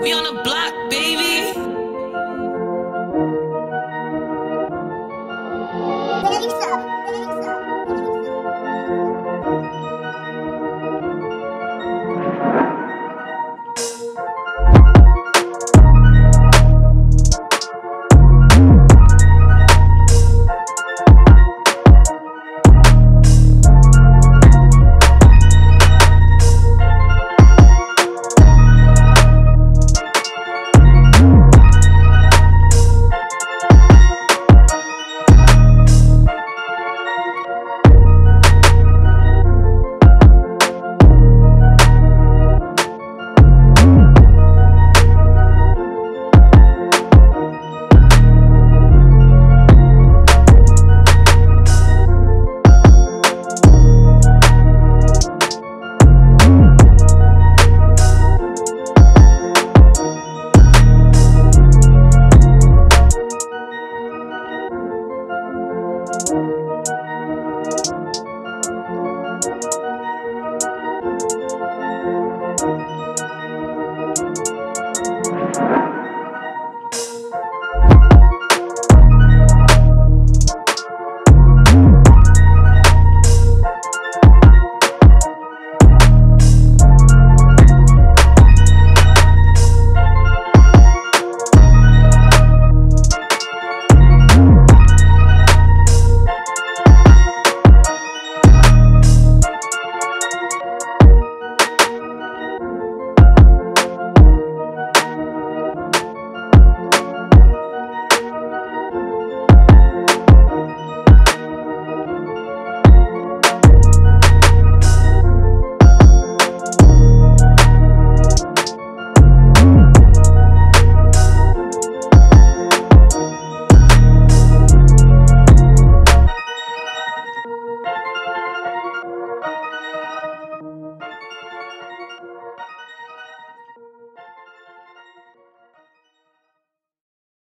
We on the block, baby. You